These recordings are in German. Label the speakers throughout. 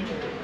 Speaker 1: Thank you.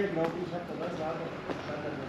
Speaker 1: नीचे नौकरी सब कर रहा है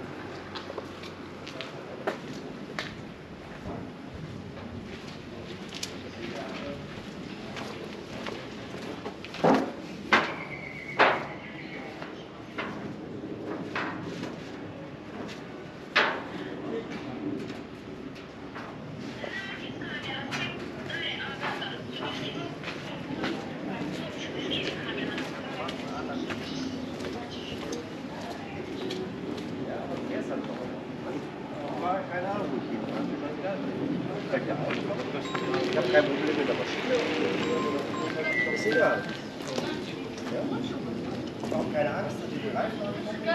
Speaker 1: Ich Braucht keine Angst, dass ich bereit seid.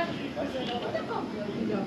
Speaker 1: Ja.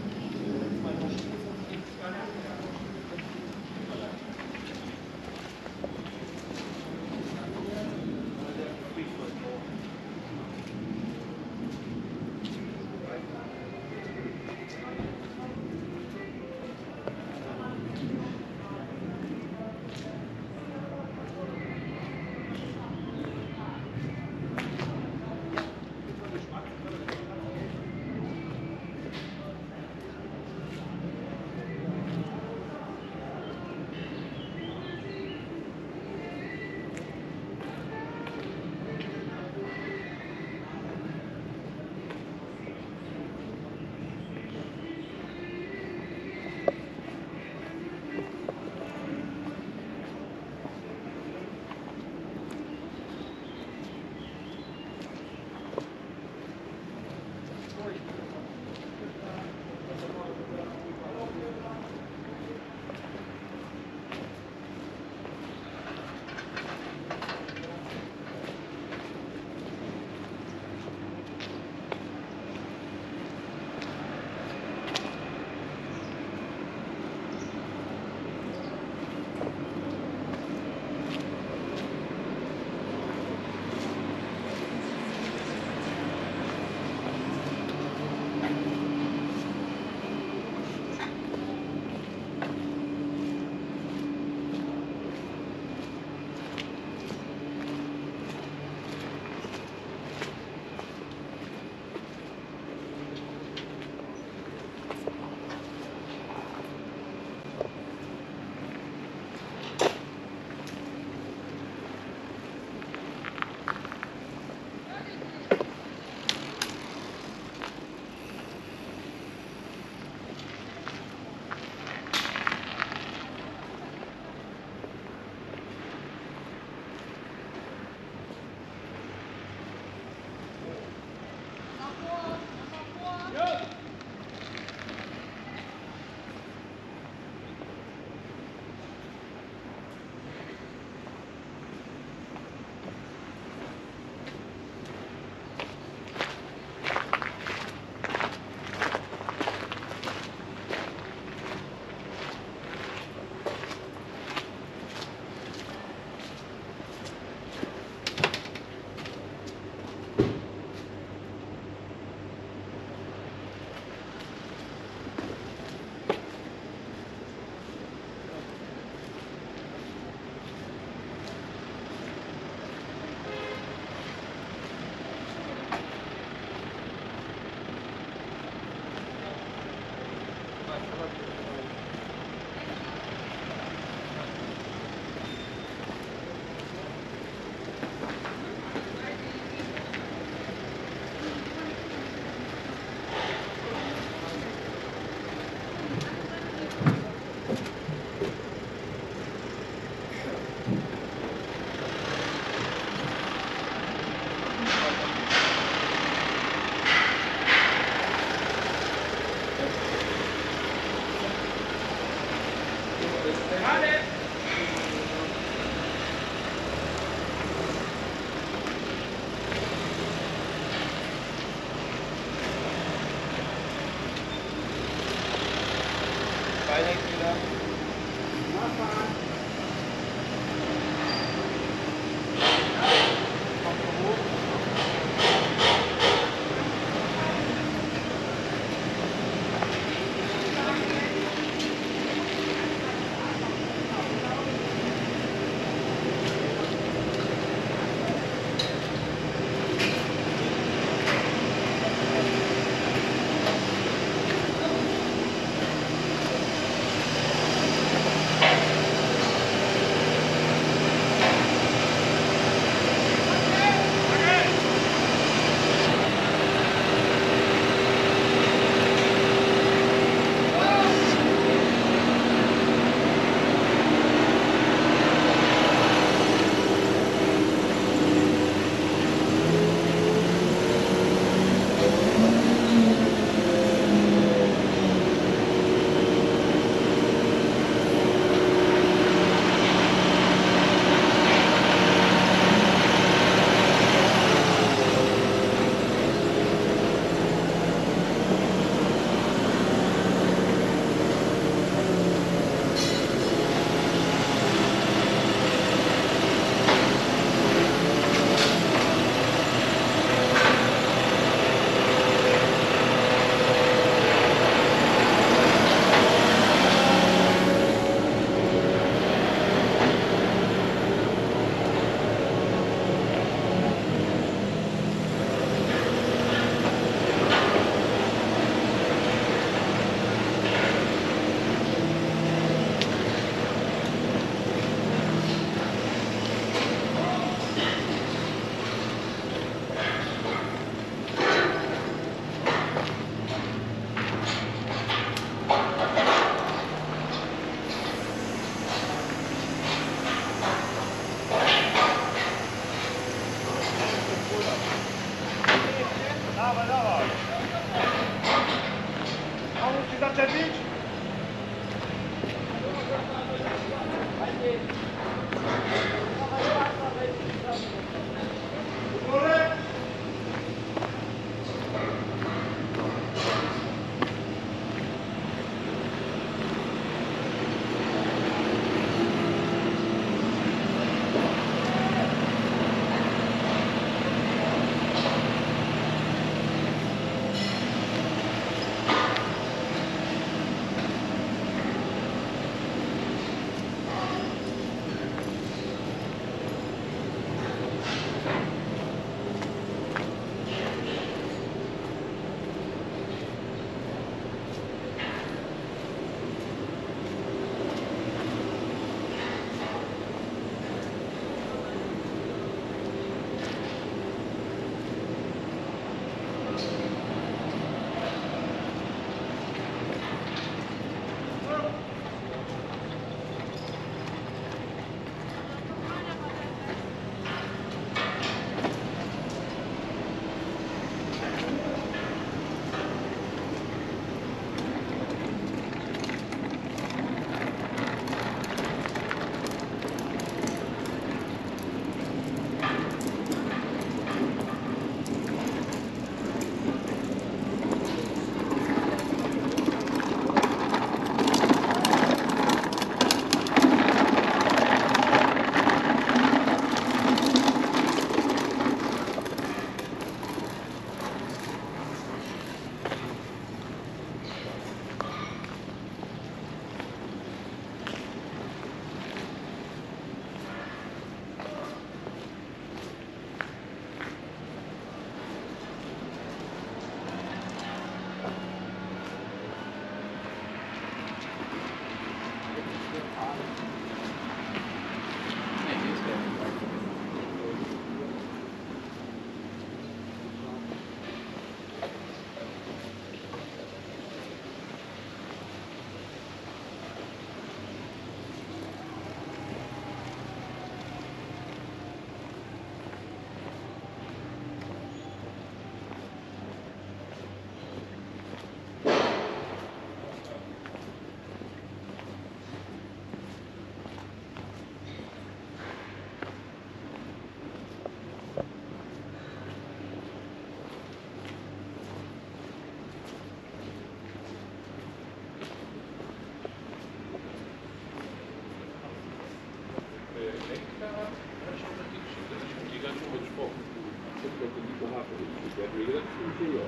Speaker 1: wie gesagt, ich bin hier.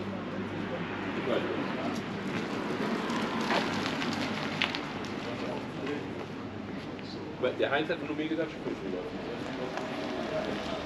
Speaker 1: Ich weiß nicht. Der Heinz hat nur mir gesagt, ich bin hier.